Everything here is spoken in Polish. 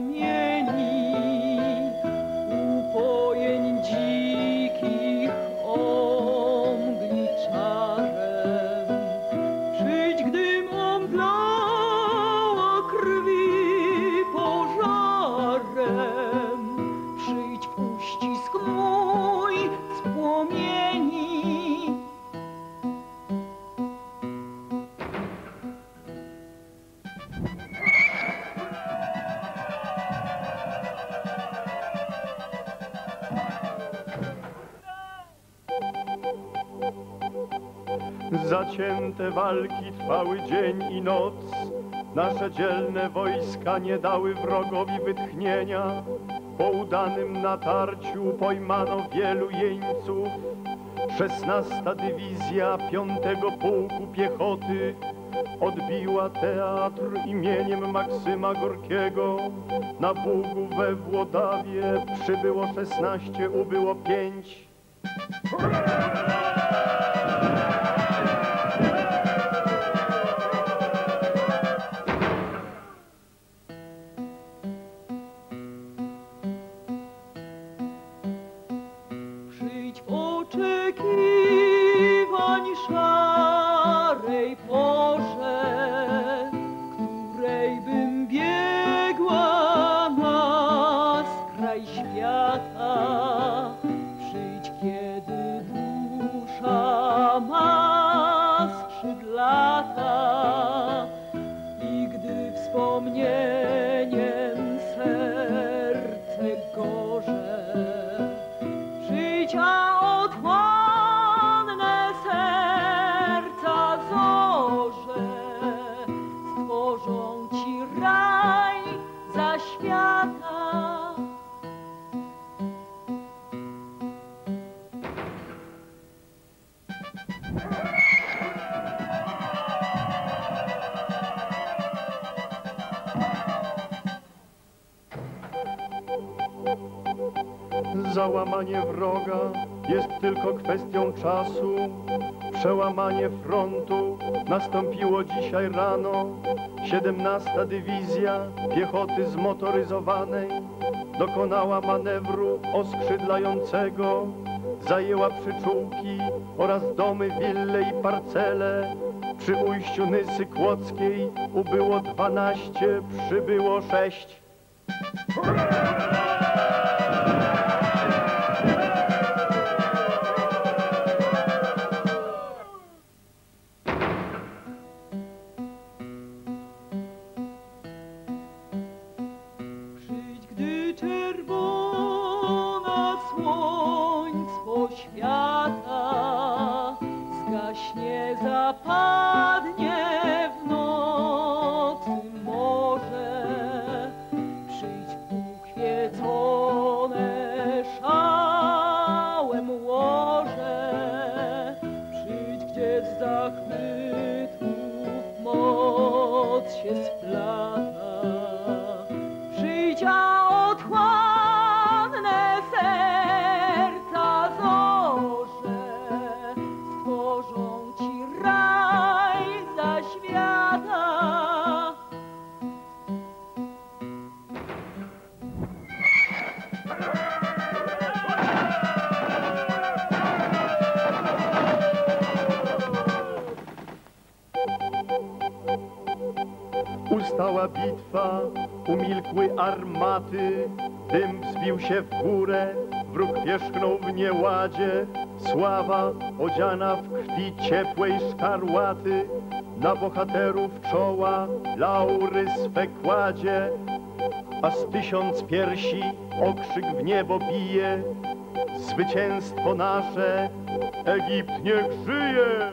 yeah Zacięte walki trwały dzień i noc. Nasze dzielne wojska nie dały wrogowi wytchnienia. Po udanym natarciu pojmano wielu jeńców. 16 Dywizja 5 Pułku Piechoty odbiła teatr imieniem Maksyma Gorkiego. Na Bugu we Włodawie przybyło 16, ubyło 5. oczekiwać. Stworzą ci raj za świata. Załamanie wroga jest tylko kwestią czasu. Przełamanie frontu nastąpiło dzisiaj rano. 17 dywizja piechoty zmotoryzowanej dokonała manewru oskrzydlającego. Zajęła przyczółki oraz domy, wille i parcele. Przy ujściu Nysy Kłodzkiej ubyło 12, przybyło 6. słońce świata Ustała bitwa, umilkły armaty, dym wzbił się w górę, wróg wierzchnął w nieładzie, sława odziana w krwi ciepłej szkarłaty, na bohaterów czoła laury swe kładzie, a z tysiąc piersi okrzyk w niebo bije, zwycięstwo nasze, Egipt niech żyje!